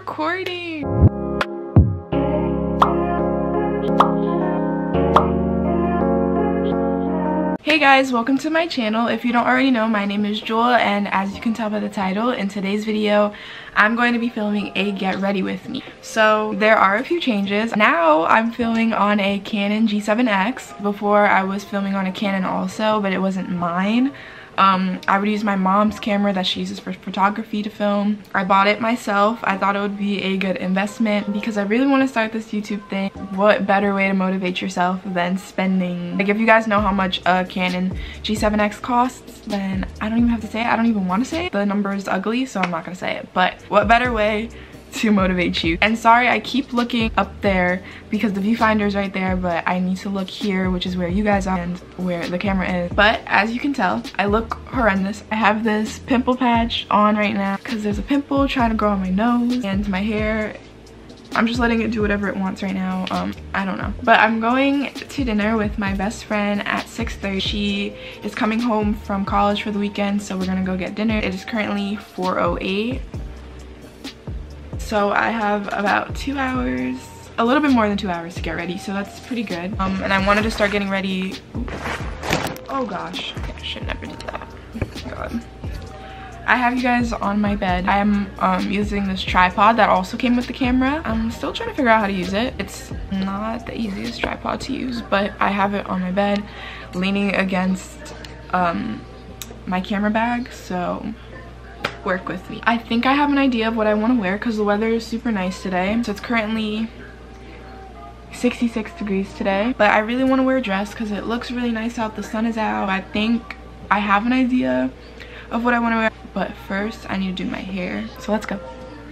recording. Hey guys, welcome to my channel. If you don't already know, my name is Jewel and as you can tell by the title, in today's video, I'm going to be filming a get ready with me. So there are a few changes. Now I'm filming on a Canon G7X. Before I was filming on a Canon also, but it wasn't mine. Um, I would use my mom's camera that she uses for photography to film. I bought it myself. I thought it would be a good investment because I really want to start this YouTube thing. What better way to motivate yourself than spending, like if you guys know how much a Canon G7X costs, then I don't even have to say it. I don't even want to say it. The number is ugly, so I'm not going to say it. But what better way to motivate you. And sorry, I keep looking up there because the viewfinder is right there, but I need to look here, which is where you guys are and where the camera is. But as you can tell, I look horrendous. I have this pimple patch on right now because there's a pimple trying to grow on my nose and my hair I'm just letting it do whatever it wants right now. Um, I don't know. But I'm going to dinner with my best friend at 6.30. She is coming home from college for the weekend, so we're gonna go get dinner. It is currently 4.08 so I have about two hours, a little bit more than two hours to get ready. So that's pretty good. Um, and I wanted to start getting ready. Oh gosh, I should never do that. God. I have you guys on my bed. I am um, using this tripod that also came with the camera. I'm still trying to figure out how to use it. It's not the easiest tripod to use, but I have it on my bed leaning against um, my camera bag. So work with me. I think I have an idea of what I want to wear because the weather is super nice today. So it's currently 66 degrees today. But I really want to wear a dress because it looks really nice out. The sun is out. I think I have an idea of what I want to wear. But first, I need to do my hair. So let's go.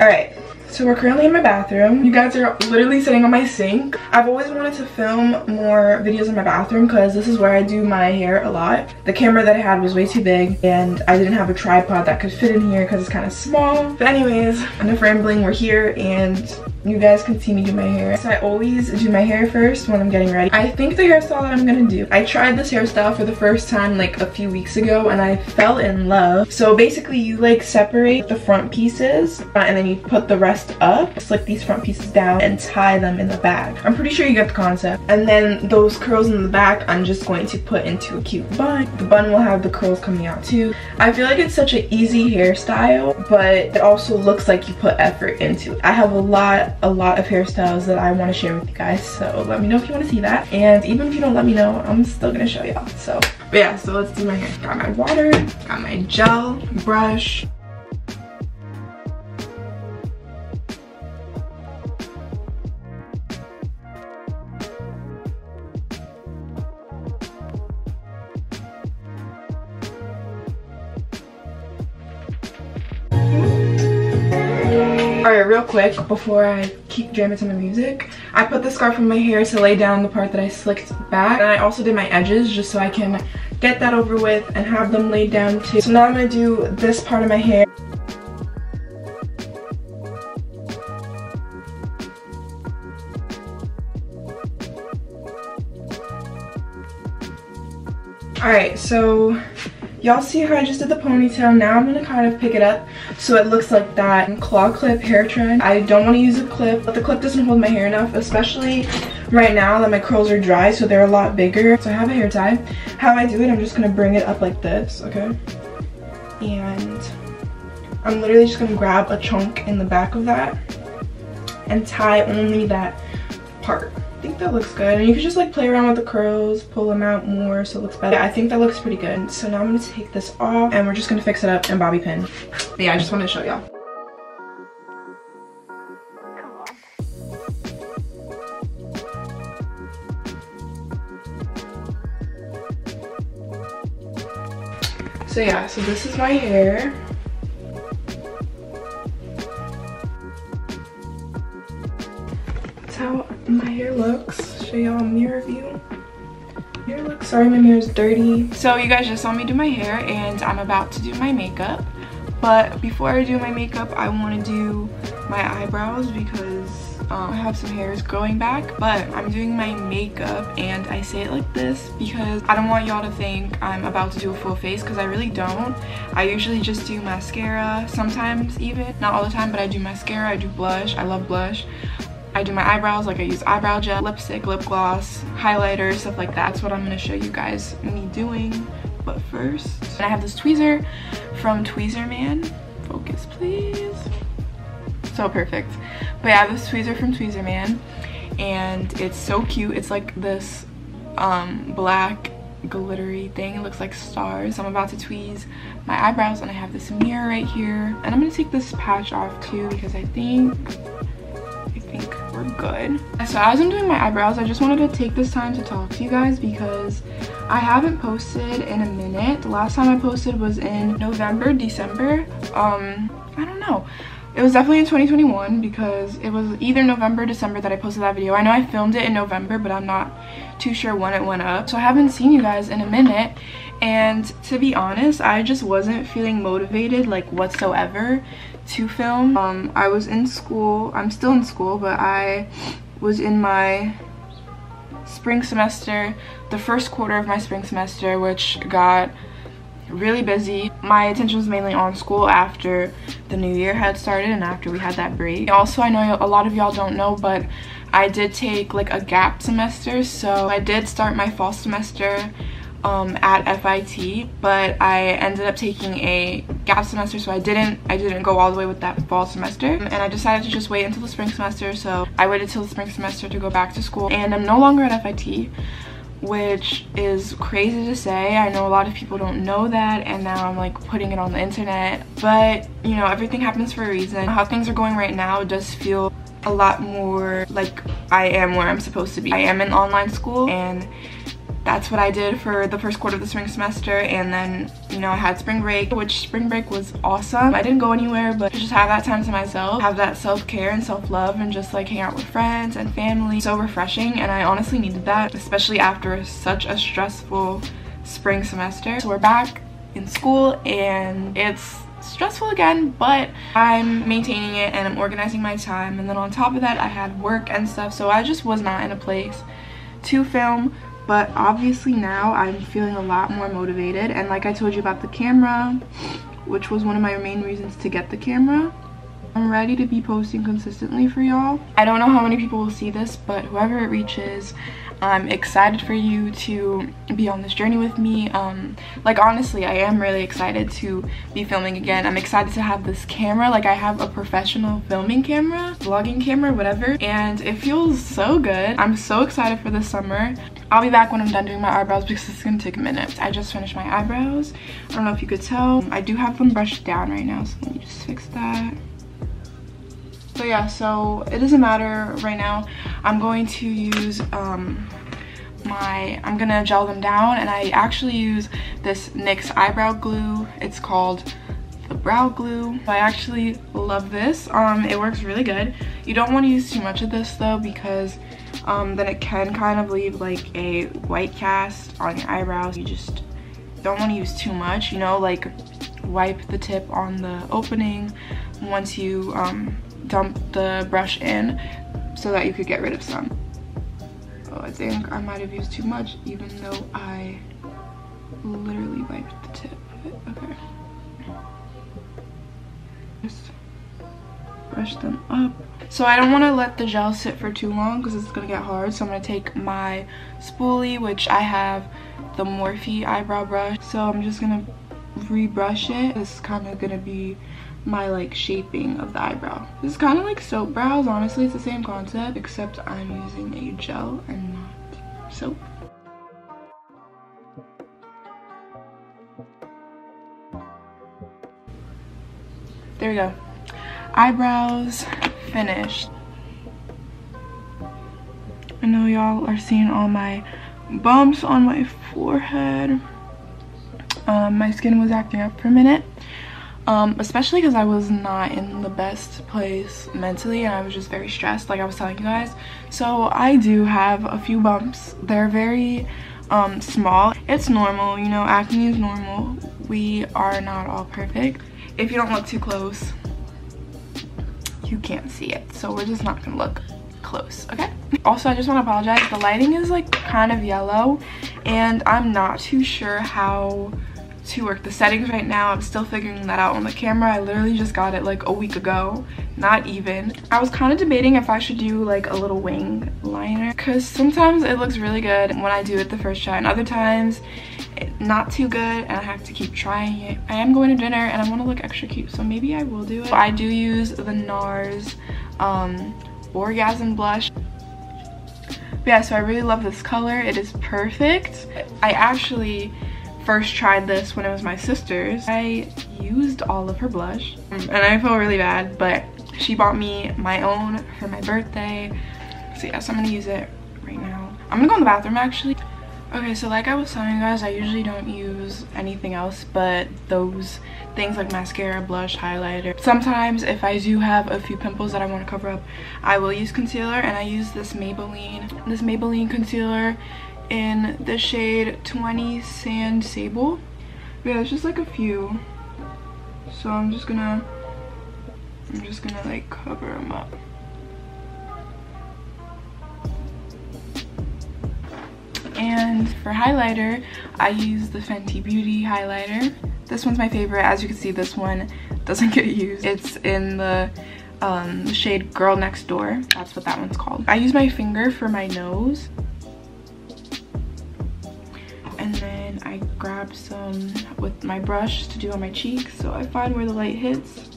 All right, so we're currently in my bathroom. You guys are literally sitting on my sink. I've always wanted to film more videos in my bathroom because this is where I do my hair a lot. The camera that I had was way too big and I didn't have a tripod that could fit in here because it's kind of small. But anyways, enough rambling. We're here and you guys can see me do my hair. So I always do my hair first when I'm getting ready. I think the hairstyle that I'm gonna do, I tried this hairstyle for the first time like a few weeks ago and I fell in love. So basically you like separate the front pieces uh, and then you put the rest up, slick these front pieces down and tie them in the back. I'm pretty sure you get the concept. And then those curls in the back, I'm just going to put into a cute bun. The bun will have the curls coming out too. I feel like it's such an easy hairstyle, but it also looks like you put effort into it. I have a lot a lot of hairstyles that I want to share with you guys so let me know if you want to see that and even if you don't let me know I'm still gonna show y'all so. But yeah so let's do my hair. Got my water got my gel brush all right real quick before i keep jamming to my music i put the scarf on my hair to lay down the part that i slicked back. And i also did my edges just so i can get that over with and have them laid down too. So now i'm gonna do this part of my hair. All right so Y'all see how I just did the ponytail? Now I'm gonna kind of pick it up so it looks like that claw clip hair trend. I don't want to use a clip, but the clip doesn't hold my hair enough, especially right now that my curls are dry, so they're a lot bigger. So I have a hair tie. How I do it, I'm just gonna bring it up like this, okay? And I'm literally just gonna grab a chunk in the back of that and tie only that part. I think that looks good. And you can just like play around with the curls, pull them out more so it looks better. I think that looks pretty good. So now I'm gonna take this off and we're just gonna fix it up and bobby pin. But yeah, I just wanted to show y'all. So yeah, so this is my hair. How my hair looks. Show y'all a mirror view. Sorry my mirror is dirty. So you guys just saw me do my hair and I'm about to do my makeup. But before I do my makeup, I want to do my eyebrows because Um, I have some hairs growing back, but I'm doing my makeup and I say it like this because I don't want y'all to think I'm about to do a full face because I really don't. I usually just do mascara, sometimes even, not all the time, but I do mascara, I do blush, I love blush. I do my eyebrows, like I use eyebrow gel, lipstick, lip gloss, highlighter, stuff like that. That's what I'm gonna show you guys me doing. But first, and I have this tweezer from Tweezerman. Focus, please. So perfect. But yeah, I have this tweezer from Tweezerman, and it's so cute. It's like this um, black glittery thing. It looks like stars. I'm about to tweeze my eyebrows, and I have this mirror right here. And I'm gonna take this patch off too because I think we're good. So as I'm doing my eyebrows, I just wanted to take this time to talk to you guys because I haven't posted in a minute. The last time I posted was in November, December. Um, I don't know. It was definitely in 2021 because it was either November December that I posted that video. I know I filmed it in November, but I'm not too sure when it went up. So I haven't seen you guys in a minute. And to be honest, I just wasn't feeling motivated like whatsoever to film. Um, I was in school, I'm still in school, but I was in my spring semester, the first quarter of my spring semester, which got really busy. My attention was mainly on school after the new year had started and after we had that break. Also, I know a lot of y'all don't know, but I did take like a gap semester, so I did start my fall semester um, at FIT, but I ended up taking a gap semester, so I didn't I didn't go all the way with that fall semester, and I decided to just wait until the spring semester. So I waited till the spring semester to go back to school, and I'm no longer at FIT which is crazy to say. I know a lot of people don't know that and now I'm like putting it on the internet. But, you know, everything happens for a reason. How things are going right now does feel a lot more like I am where I'm supposed to be. I am in online school and that's what I did for the first quarter of the spring semester and then you know I had spring break which spring break was awesome. I didn't go anywhere but just have that time to myself have that self-care and self-love and just like hang out with friends and family so refreshing and I honestly needed that especially after such a stressful spring semester. So we're back in school and it's stressful again but i'm maintaining it and i'm organizing my time and then on top of that i had work and stuff so i just was not in a place to film but obviously now I'm feeling a lot more motivated. And like I told you about the camera which was one of my main reasons to get the camera I'm ready to be posting consistently for y'all. I don't know how many people will see this but whoever it reaches I'm excited for you to be on this journey with me. Um, like honestly, I am really excited to be filming again. I'm excited to have this camera. Like I have a professional filming camera, vlogging camera, whatever. And it feels so good. I'm so excited for this summer. I'll be back when I'm done doing my eyebrows because it's gonna take a minute. I just finished my eyebrows. I don't know if you could tell. I do have them brushed down right now, so let me just fix that. So yeah, so it doesn't matter right now. I'm going to use um, my, I'm gonna gel them down and I actually use this NYX eyebrow glue. It's called the brow glue. I actually love this. Um, it works really good. You don't want to use too much of this though because um, then it can kind of leave like a white cast on your eyebrows. You just don't want to use too much, you know, like wipe the tip on the opening once you um, dump the brush in so that you could get rid of some. Oh, I think I might have used too much even though I literally wiped the tip. Okay. Just brush them up. So I don't want to let the gel sit for too long because it's going to get hard. So I'm going to take my spoolie, which I have the Morphe eyebrow brush. So I'm just going to rebrush it. This is kind of going to be my like shaping of the eyebrow. This is kind of like soap brows. Honestly, it's the same concept except I'm using a gel and not soap. There we go. Eyebrows finished. I know y'all are seeing all my bumps on my forehead. Um, my skin was acting up for a minute um, especially because I was not in the best place mentally and I was just very stressed like I was telling you guys. So I do have a few bumps. They're very um, small. It's normal you know acne is normal. We are not all perfect. If you don't look too close you can't see it. So we're just not gonna look close, okay? Also, I just want to apologize. The lighting is like kind of yellow and I'm not too sure how to work the settings right now. I'm still figuring that out on the camera. I literally just got it like a week ago, not even. I was kind of debating if I should do like a little wing liner because sometimes it looks really good when I do it the first try and other times not too good and I have to keep trying it. I am going to dinner and I want to look extra cute so maybe I will do it. I do use the NARS um, Orgasm Blush. Yeah, so I really love this color. It is perfect. I actually first tried this when it was my sister's. I used all of her blush um, and I feel really bad, but she bought me my own for my birthday. So yeah, so I'm gonna use it right now. I'm gonna go in the bathroom actually. Okay, so like I was telling you guys, I usually don't use anything else but those things like mascara, blush, highlighter. Sometimes if I do have a few pimples that I want to cover up, I will use concealer and I use this Maybelline, this Maybelline concealer in the shade 20 Sand Sable. Yeah, it's just like a few. So I'm just gonna, I'm just gonna like cover them up. And for highlighter, I use the Fenty Beauty highlighter. This one's my favorite. As you can see, this one doesn't get used. It's in the um, shade Girl Next Door. That's what that one's called. I use my finger for my nose. I grab some with my brush to do on my cheeks. So I find where the light hits.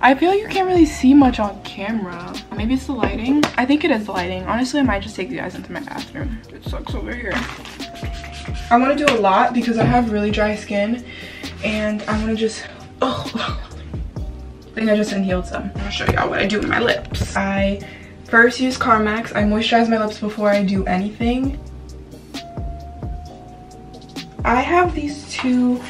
I feel you can't really see much on camera. Maybe it's the lighting. I think it is the lighting. Honestly, I might just take you guys into my bathroom. It sucks over here. I want to do a lot because I have really dry skin and I want to just, oh, oh, I think I just inhaled some. I'll show y'all what I do with my lips. I first use Carmex. I moisturize my lips before I do anything. I have these two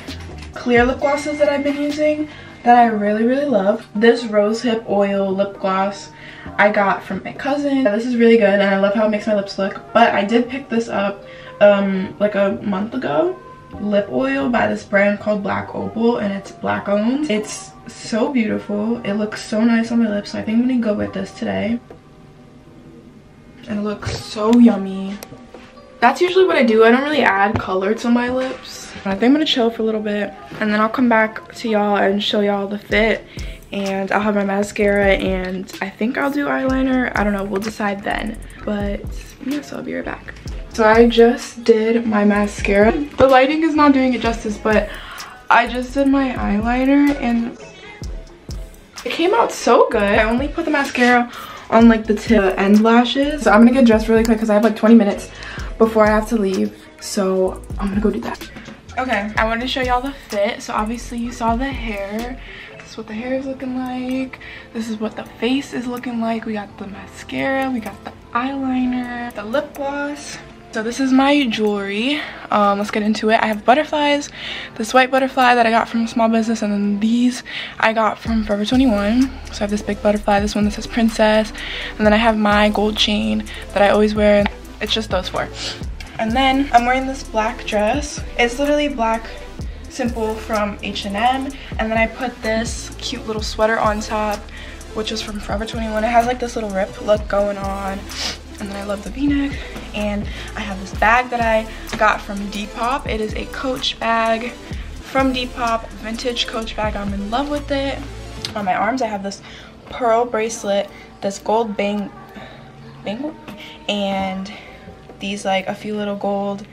clear lip glosses that I've been using that I really, really love. This Rose Hip Oil Lip Gloss I got from my cousin. This is really good and I love how it makes my lips look. But I did pick this up um, like a month ago. Lip oil by this brand called Black Opal and it's black owned. It's so beautiful. It looks so nice on my lips. So I think I'm gonna go with this today. And it looks so yummy. That's usually what I do. I don't really add color to my lips. I think I'm gonna chill for a little bit and then I'll come back to y'all and show y'all the fit and I'll have my mascara and I think I'll do eyeliner. I don't know, we'll decide then. But yeah, so I'll be right back. So I just did my mascara. The lighting is not doing it justice, but I just did my eyeliner and it came out so good. I only put the mascara on like the tip end lashes. So I'm gonna get dressed really quick because I have like 20 minutes before I have to leave. So I'm gonna go do that. Okay, I wanted to show y'all the fit. So obviously you saw the hair. This is what the hair is looking like. This is what the face is looking like. We got the mascara, we got the eyeliner, the lip gloss. So this is my jewelry. Um, let's get into it. I have butterflies, this white butterfly that I got from small business, and then these I got from Forever 21. So I have this big butterfly, this one that says princess, and then I have my gold chain that I always wear. It's just those four. And then I'm wearing this black dress. It's literally black simple from H&M. And then I put this cute little sweater on top, which is from Forever 21. It has like this little rip look going on. And then I love the v-neck. And I have this bag that I got from Depop. It is a Coach bag from Depop, vintage Coach bag. I'm in love with it. On my arms, I have this pearl bracelet, this gold bang bangle, and these like a few little gold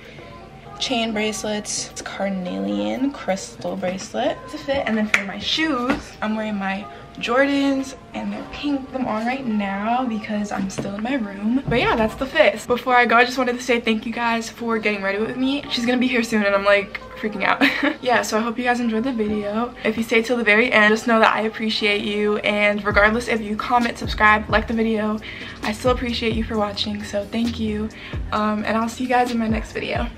chain bracelets. It's carnelian crystal bracelet to fit. And then for my shoes, I'm wearing my Jordans and they're pink. I'm on right now because I'm still in my room. But yeah, that's the fit. Before I go, I just wanted to say thank you guys for getting ready with me. She's gonna be here soon and I'm like freaking out. yeah, so I hope you guys enjoyed the video. If you stay till the very end, just know that I appreciate you. And regardless if you comment, subscribe, like the video, I still appreciate you for watching. So thank you. Um, and I'll see you guys in my next video.